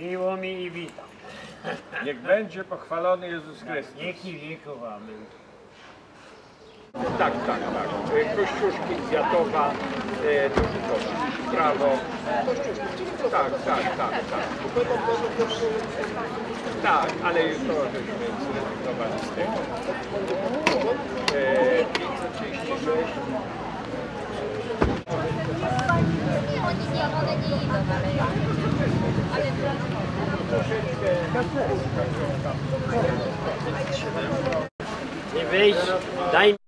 Miło mi i witam. Niech będzie pochwalony Jezus Chrystus. Niech i wieków amen. Tak, tak, tak. E, Kościuszki, Kwiatowa, e, Drużykowa, prawo. Tak, tak, tak, tak. Tak, ale już to żeśmy zrezygnowali z tego. E, 536. Nie, oni nie, one nie idą, ale ja. Nie wyjść, daj mi.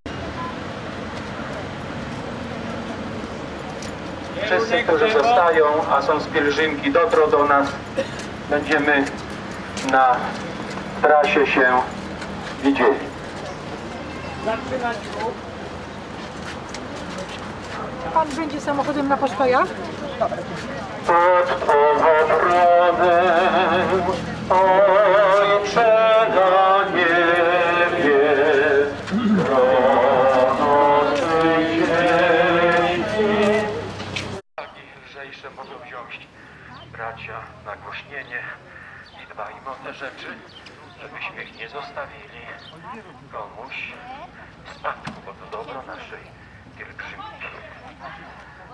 Wszyscy, którzy zostają, a są z pielgrzymki, dotrą do nas. Będziemy na trasie się widzieli. Pan będzie samochodem na postojach? Pod nagłośnienie i dbajmy o te rzeczy, żebyśmy ich nie zostawili komuś w spadku, bo to dobro naszej pielgrzymki.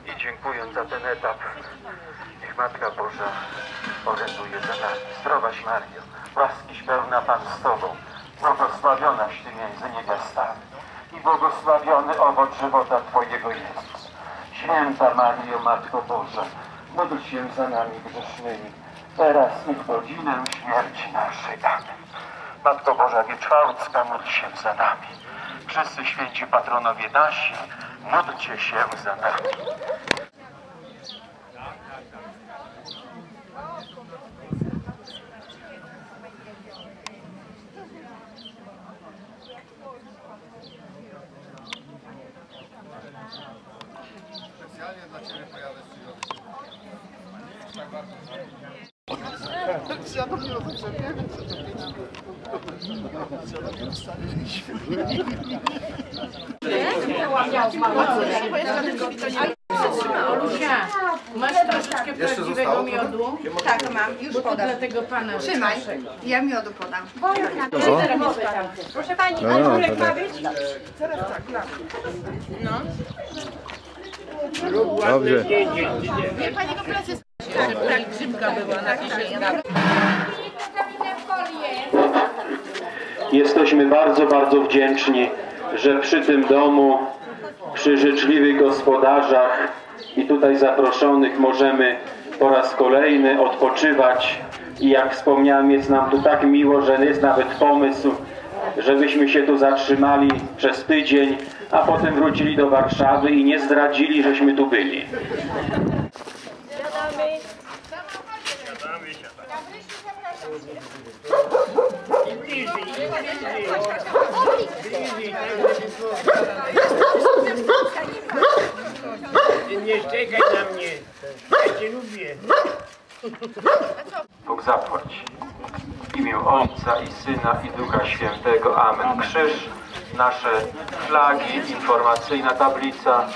I dziękując za ten etap, niech Matka Boża oręduje za nami. Zdrowaś Mario, łaskiś pełna Pan z Tobą, błogosławionaś Ty między niewiastami i błogosławiony owoc żywota Twojego Jezus. Święta Mario, Matko Boża, módl się za nami grzesznymi, teraz i w godzinę śmierci naszej. Amen. Matko Boża Wieczwałcka, módl się za nami. Wszyscy święci patronowie nasi, módlcie się za nami. Olusia, masz troszeczkę prawdziwego miodu? Tak, mam, już To podam. dla tego pana Trzymaj, ja miodu podam. Proszę pani, A żurek ma być? Dobrze. Wie pani, go była na. Jesteśmy bardzo, bardzo wdzięczni, że przy tym domu, przy życzliwych gospodarzach i tutaj zaproszonych możemy po raz kolejny odpoczywać. I jak wspomniałem, jest nam tu tak miło, że jest nawet pomysł, żebyśmy się tu zatrzymali przez tydzień, a potem wrócili do Warszawy i nie zdradzili, żeśmy tu byli. I bliżej, i bliżej. Bliżej. Ty nie czekaj na mnie. Ja cię lubię. Bóg zapłać. W imię Ojca i Syna i Ducha Świętego. Amen. Krzyż, nasze flagi, informacyjna tablica.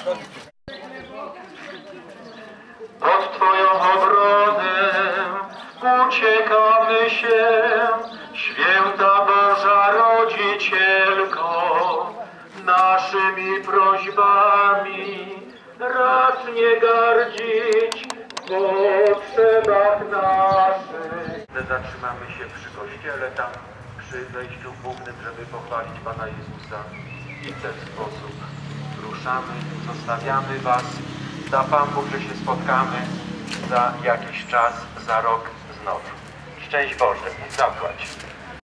Pod Twoją obronę uciekamy się, Święta Boża Rodzicielko, naszymi prośbami racz nie gardzić w potrzebach naszych. Zatrzymamy się przy kościele, tam przy wejściu głównym, żeby pochwalić Pana Jezusa i w ten sposób ruszamy, zostawiamy Was. Da Pan Bóg, że się spotkamy za jakiś czas, za rok znowu. Szczęść Boże, zapłać.